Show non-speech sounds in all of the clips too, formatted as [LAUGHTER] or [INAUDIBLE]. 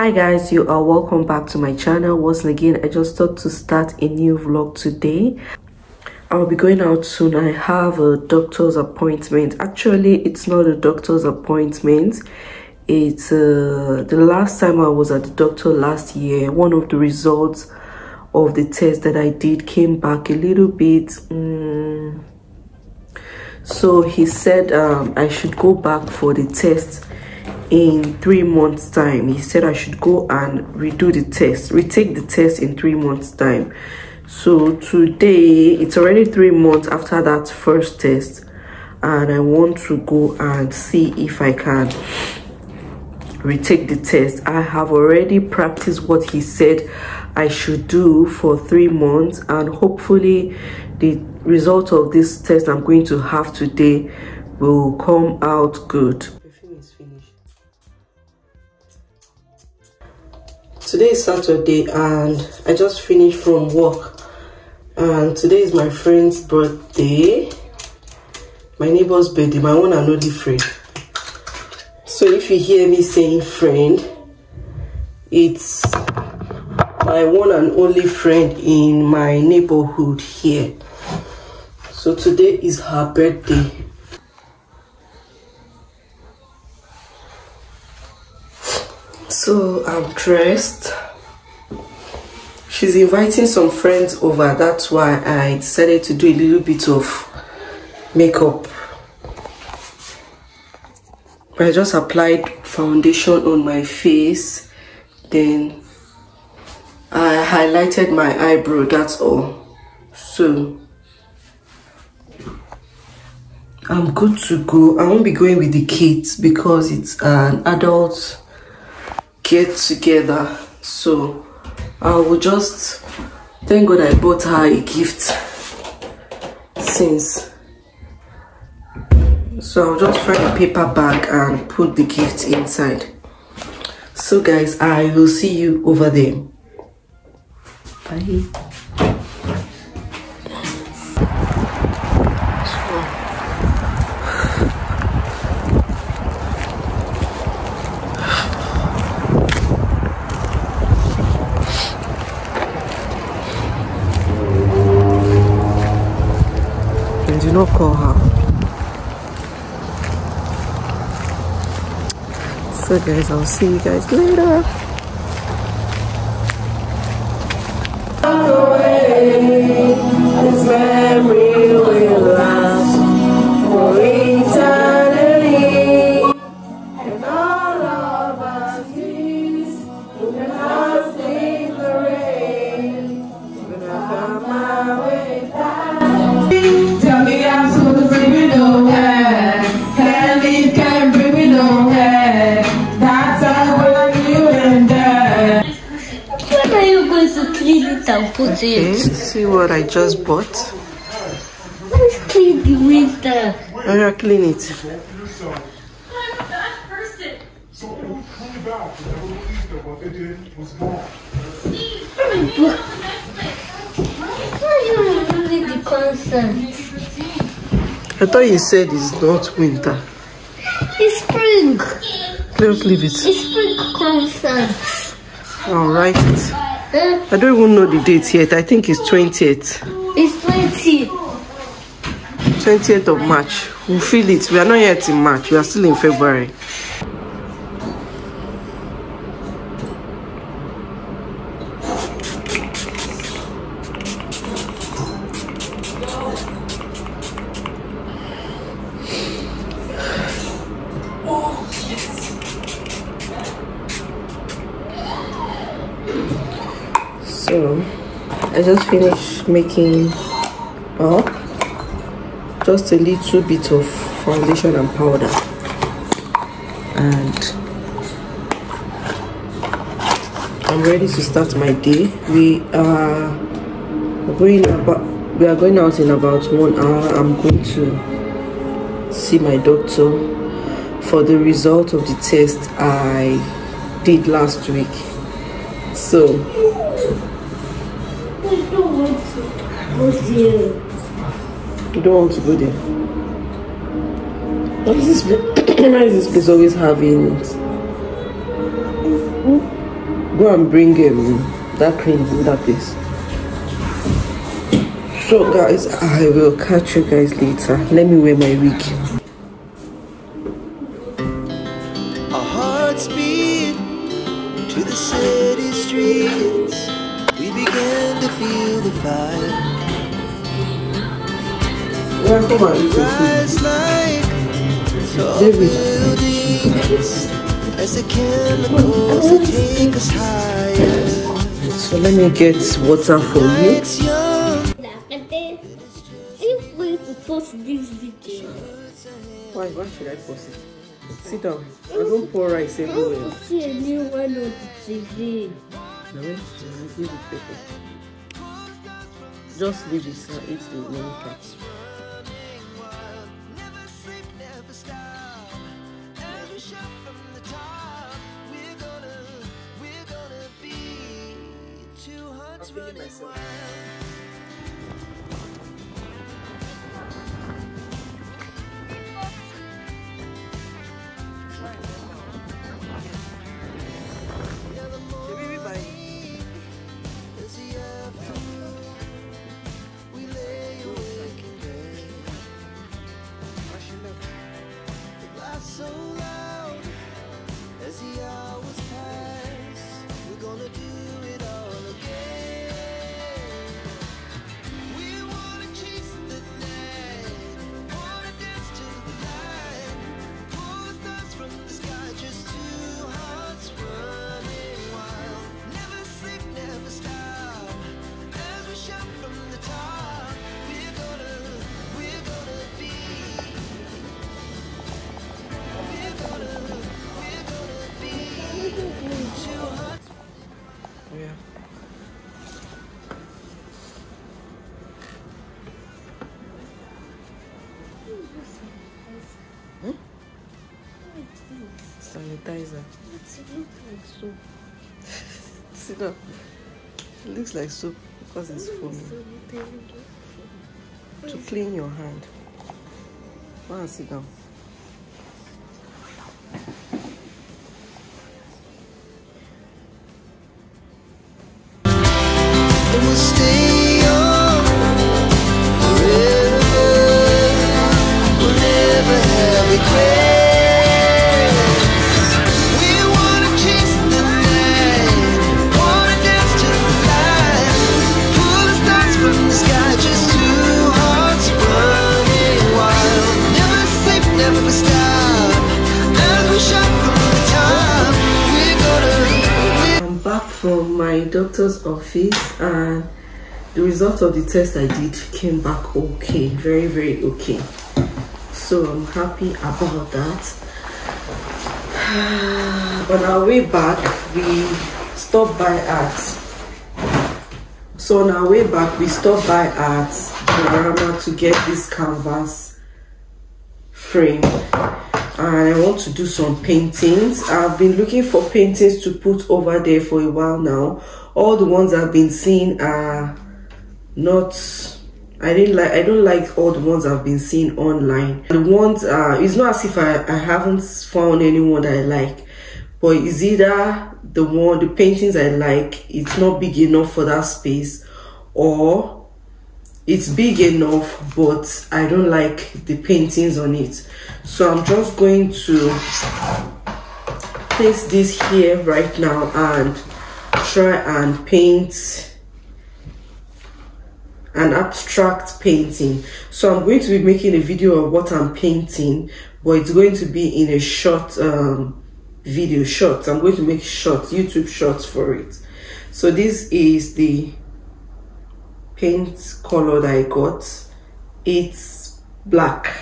hi guys you are welcome back to my channel. Once again i just thought to start a new vlog today. I'll be going out soon. I have a doctor's appointment. Actually it's not a doctor's appointment. It's uh, the last time i was at the doctor last year one of the results of the test that i did came back a little bit um, so he said um, i should go back for the test in three months time. He said i should go and redo the test retake the test in three months time. So today it's already three months after that first test and i want to go and see if i can retake the test. I have already practiced what he said i should do for three months and hopefully the result of this test i'm going to have today will come out good today is saturday and i just finished from work. And today is my friend's birthday. My neighbor's birthday my one and only friend. So if you hear me saying friend it's my one and only friend in my neighborhood here. So today is her birthday so i'm dressed she's inviting some friends over. That's why i decided to do a little bit of makeup. I just applied foundation on my face. Then i highlighted my eyebrow that's all. So i'm good to go. I won't be going with the kids because it's an adult get together. So i will just thank god i bought her a gift since. So i'll just find a paper bag and put the gift inside. So guys i will see you over there. Bye not call her. So guys, I'll see you guys later. Going to clean it and put Okay, it? see what I just bought. Let's clean the winter. I'm gonna clean it. So who came back and never believed that what they did was wrong. Why are you removing the consent? I thought you said it's not winter. It's spring. Let's leave it. It's spring write it. Eh? I don't even know the date yet. I think it's 20th. It's 20. 20th of March. We'll feel it. We are not yet in March. We are still in February. I just finished making up just a little bit of foundation and powder. And I'm ready to start my day. We are going about we are going out in about one hour. I'm going to see my doctor. For the result of the test I did last week. So I don't want to go there. You don't want to go there. What is this? [CLEARS THROAT] Why is this place always having? go and bring um, that cream in that place. So guys, I will catch you guys later. Let me wear my wig. To the city streets. We began to feel the fire. Yeah, come on, it's Rise like tall buildings as the chemicals that take us higher. So let me get water for you. It's young. And then, if we to post this video, Why? Why should I post it? Sit down. I don't pour rice I everywhere. want to see a new one on the TV. Now, wait, I'll give it pepper. Just leave it and eat the lemon cap. Never sleep, never Yeah. Hmm? Sanitizer. [LAUGHS] It looks like soap. Sit down. It looks like soap because it's foaming. To clean your hand. Go and sit down. My doctor's office and the result of the test I did came back okay, very, very okay. So I'm happy about that. [SIGHS] On our way back, we stopped by at so on our way back, we stopped by at Dollarama to get this canvas frame and I want to do some paintings. I've been looking for paintings to put over there for a while now. All the ones I've been seeing are not I didn't like I don't like all the ones I've been seeing online. The ones uh it's not as if I, I haven't found anyone that I like, but it's either the one the paintings I like it's not big enough for that space or it's big enough but I don't like the paintings on it. So I'm just going to place this here right now and try and paint an abstract painting. So i'm going to be making a video of what i'm painting but it's going to be in a short um video short. I'm going to make short youtube shorts for it. So this is the paint color that i got. It's black.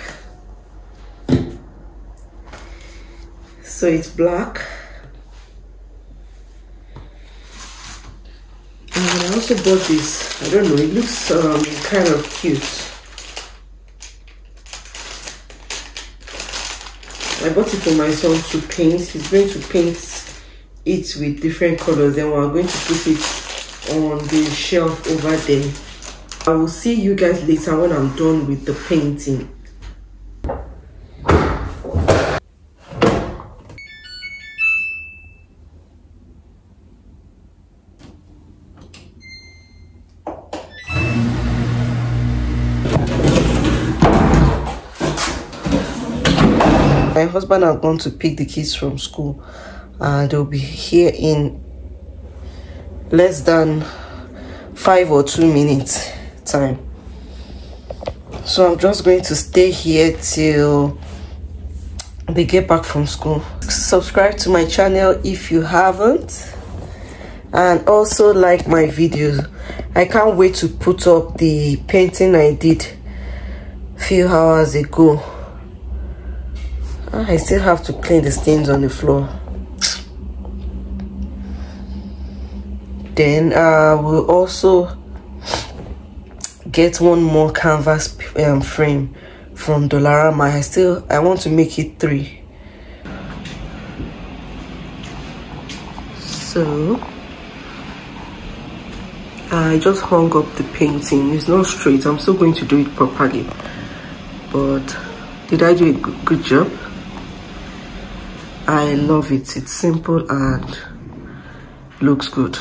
So it's black. And I also bought this I don't know it looks um, kind of cute. I bought it for my son to paint. He's going to paint it with different colors. Then we're going to put it on the shelf over there I will see you guys later when I'm done with the painting. My husband are going to pick the kids from school and they'll be here in less than five or two minutes time. So i'm just going to stay here till they get back from school. Subscribe to my channel if you haven't. And also like my videos. I can't wait to put up the painting i did few hours ago. I still have to clean the stains on the floor. Then i uh, will also get one more canvas um, frame from Dollarama. I still I want to make it three. So I just hung up the painting. It's not straight. I'm still going to do it properly. But did I do a good, good job? I love it. It's simple and looks good.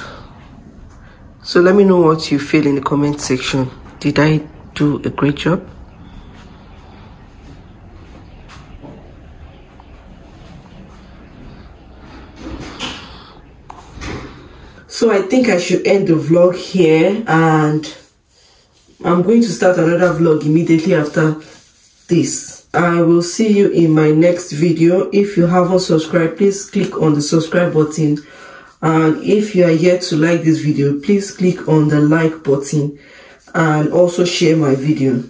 So let me know what you feel in the comment section. Did I do a great job? so i think i should end the vlog here and i'm going to start another vlog immediately after this. I will see you in my next video. If you haven't subscribed please click on the subscribe button. And if you are yet to like this video please click on the like button and also share my video